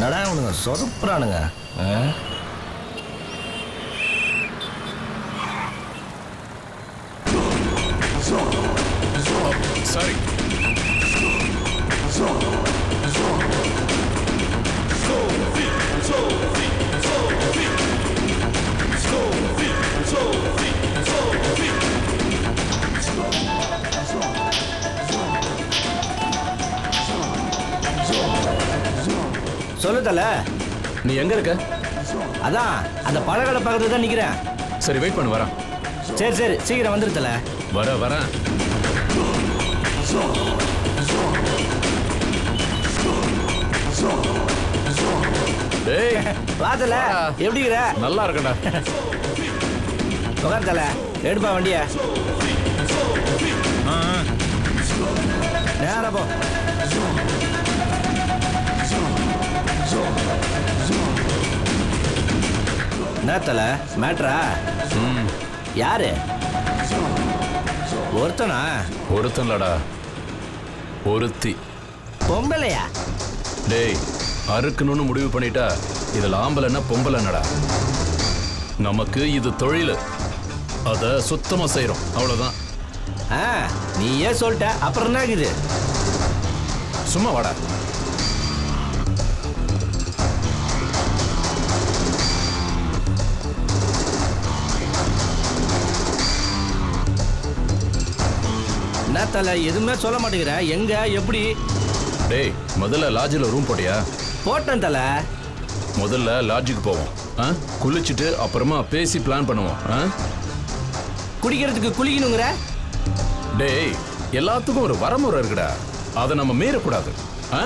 நடா அவனுங்க சொதப்புறானுங்க ஆ? சாரி சொல்லு தல நீ எங்க இருக்க? அதான் அந்த பழக்கடை பக்கத்துல தான் நிக்கிறேன். சரி வெயிட் பண்ணு வரேன். சரி சரி சீக்கிரம் வந்துரு தல வர வரேன். டேய் வா தல எப்படி இருக்கிற? நல்லா இருக்கடா உட்கார் தல எடுப்பா வண்டிய. என்ன தல மேட்ரா? ம். யாரு? ஒருத்தனா? ஒருத்தன்லடா. ஒருத்தி. பொம்பளையா? டேய் அறுக்கணும்னு முடிவு பண்ணிட்டா இதுல ஆம்பளைன்னா பொம்பளைன்னடா நமக்கு இது தொழில். அத சுத்தமா செய்றோம். அவ்வளவுதான். ஆ நீ ஏன் சொல்லிட்ட. அப்புறம் என்ன இருக்குது சும்மா வாடா. என்ன தல எதுவுமே சொல்ல மாட்டேங்கிற. எங்க? எப்படி? டேய் முதல்ல லாட்ஜில் ரூம் போட்டியா? போட்டேன் தல. முதல்ல லாட்ஜுக்கு போவோம். ஆ? குளிச்சுட்டு அப்புறமா பேசி பிளான் பண்ணுவோம். ஆ? குடிக்கிறதுக்கு குளிக்கணுங்கிற? டேய் எல்லாத்துக்கும் ஒரு வரமுறை இருக்குடா. அதை நம்ம மீறக்கூடாது. ஆ?